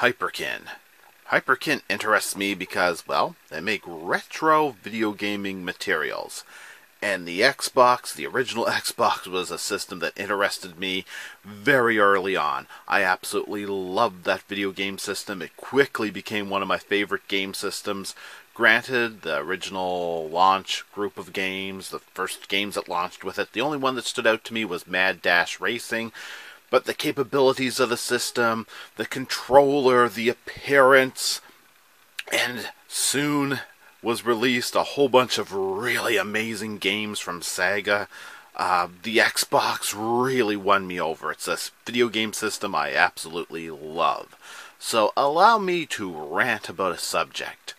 Hyperkin. Hyperkin interests me because, well, they make retro video gaming materials. And the Xbox, the original Xbox, was a system that interested me very early on. I absolutely loved that video game system. It quickly became one of my favorite game systems. Granted, the original launch group of games, the first games that launched with it, the only one that stood out to me was Mad Dash Racing, but the capabilities of the system, the controller, the appearance, and soon was released a whole bunch of really amazing games from Sega. Uh, the Xbox really won me over. It's a video game system I absolutely love. So allow me to rant about a subject.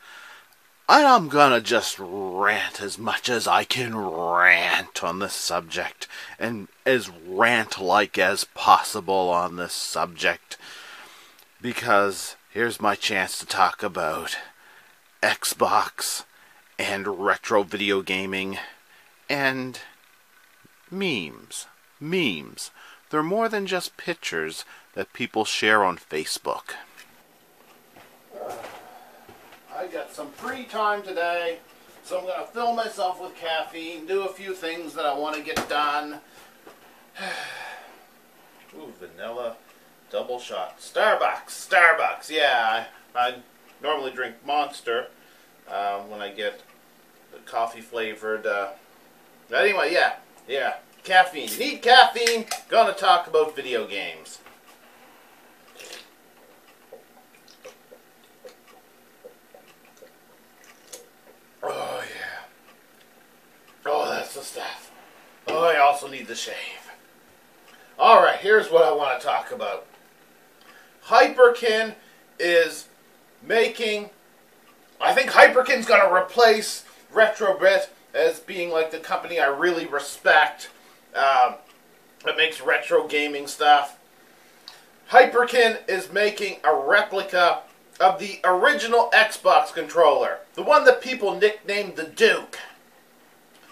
And I'm gonna just rant as much as I can rant on this subject, and as rant like as possible on this subject. Because here's my chance to talk about Xbox and retro video gaming and memes. Memes. They're more than just pictures that people share on Facebook. I got some free time today, so I'm going to fill myself with caffeine, do a few things that I want to get done. Ooh, vanilla double shot. Starbucks, Starbucks, yeah. I, I normally drink Monster uh, when I get the coffee flavored. Uh, anyway, yeah, yeah. Caffeine. Need caffeine. Gonna talk about video games. Oh, yeah. Oh, that's the stuff. Oh, I also need the shave. Alright, here's what I want to talk about. Hyperkin is making. I think Hyperkin's going to replace Retrobit as being like the company I really respect um, that makes retro gaming stuff. Hyperkin is making a replica of the original Xbox controller, the one that people nicknamed the Duke.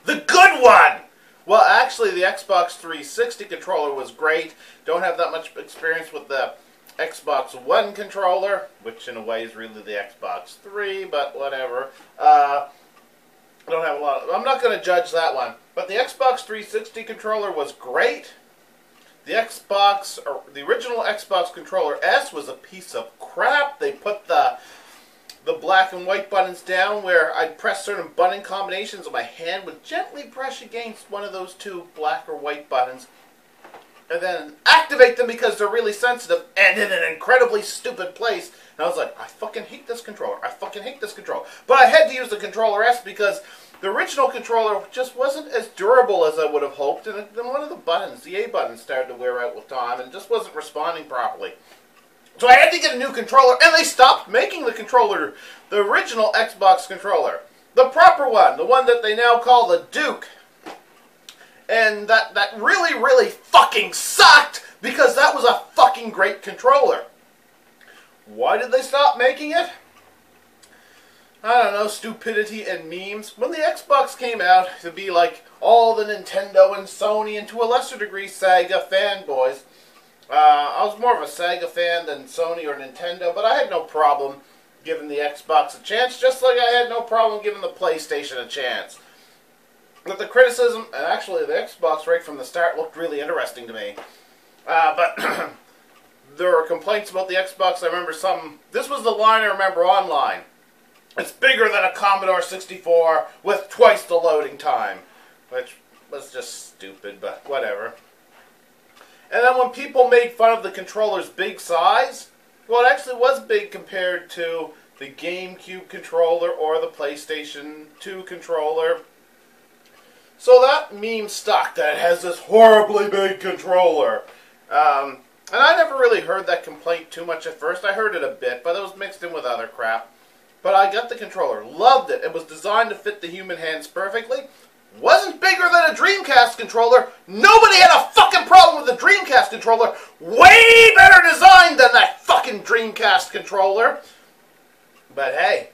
The good one! Well, actually, the Xbox 360 controller was great. Don't have that much experience with the Xbox One controller, which in a way is really the Xbox 3, but whatever. Uh, I don't have a lot. Of, I'm not going to judge that one. But the Xbox 360 controller was great. The Xbox, or the original Xbox controller S was a piece of crap. They put the the black and white buttons down where I'd press certain button combinations and my hand would gently brush against one of those two black or white buttons and then activate them because they're really sensitive and in an incredibly stupid place. And I was like, I fucking hate this controller. I fucking hate this controller. But I had to use the controller S because the original controller just wasn't as durable as I would have hoped. And then one of the buttons, the A button, started to wear out with time and just wasn't responding properly. So I had to get a new controller, and they stopped making the controller, the original Xbox controller. The proper one, the one that they now call the Duke. And that, that really, really fucking sucked because that was a fucking great controller. Why did they stop making it? I don't know, stupidity and memes. When the Xbox came out to be like all the Nintendo and Sony and to a lesser degree Sega fanboys, uh, I was more of a Sega fan than Sony or Nintendo, but I had no problem giving the Xbox a chance, just like I had no problem giving the PlayStation a chance. But the criticism, and actually the Xbox right from the start looked really interesting to me. Uh, but there were complaints about the Xbox. I remember some. This was the line I remember online. It's bigger than a Commodore 64 with twice the loading time, which was just stupid, but whatever. And then when people made fun of the controller's big size, well, it actually was big compared to the GameCube controller or the PlayStation 2 controller. So that meme stuck that has this horribly big controller. Um, and I never really heard that complaint too much at first. I heard it a bit, but it was mixed in with other crap. But I got the controller, loved it. It was designed to fit the human hands perfectly. Wasn't bigger than a Dreamcast controller. Nobody had a fucking problem with the Dreamcast controller. Way better designed than that fucking Dreamcast controller. But hey,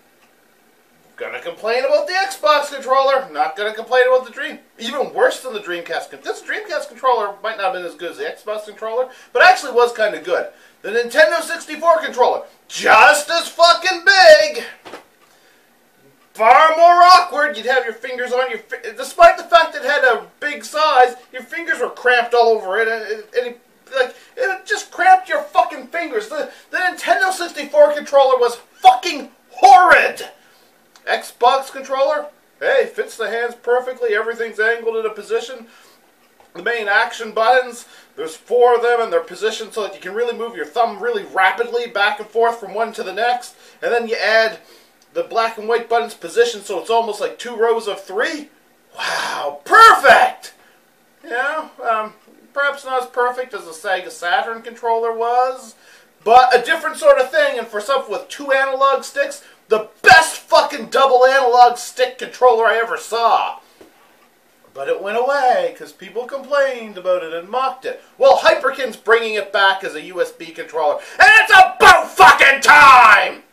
gonna complain about the Xbox controller. Not gonna complain about the Dream. Even worse than the Dreamcast. This Dreamcast controller might not have been as good as the Xbox controller, but actually was kind of good. The Nintendo 64 controller, just as fucking big. Awkward. You'd have your fingers on your. Despite the fact it had a big size, your fingers were cramped all over it, and it, and it like it just cramped your fucking fingers. The the Nintendo 64 controller was fucking horrid. Xbox controller, hey, fits the hands perfectly. Everything's angled in a position. The main action buttons, there's four of them, and they're positioned so that you can really move your thumb really rapidly back and forth from one to the next. And then you add the black and white buttons positioned so it's almost like two rows of three. Wow, perfect! You know, um, perhaps not as perfect as the Sega Saturn controller was, but a different sort of thing. And for something with two analog sticks, the best fucking double analog stick controller I ever saw. But it went away because people complained about it and mocked it. Well, Hyperkin's bringing it back as a USB controller, and it's about fucking time!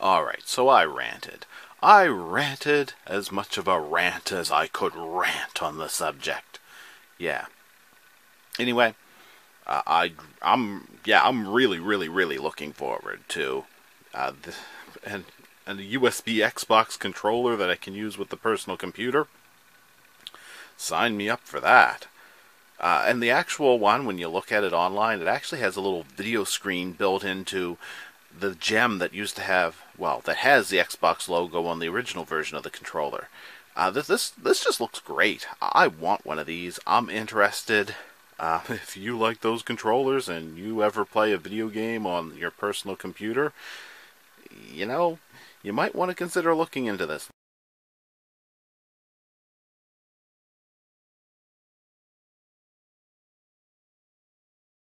Alright, so I ranted. I ranted as much of a rant as I could rant on the subject. Yeah. Anyway, uh, I I'm yeah I'm really really really looking forward to uh, the, and and a USB Xbox controller that I can use with the personal computer. Sign me up for that. Uh, and the actual one, when you look at it online, it actually has a little video screen built into the gem that used to have, well, that has the Xbox logo on the original version of the controller. Uh, this this this just looks great. I want one of these. I'm interested. Uh, if you like those controllers and you ever play a video game on your personal computer, you know, you might want to consider looking into this.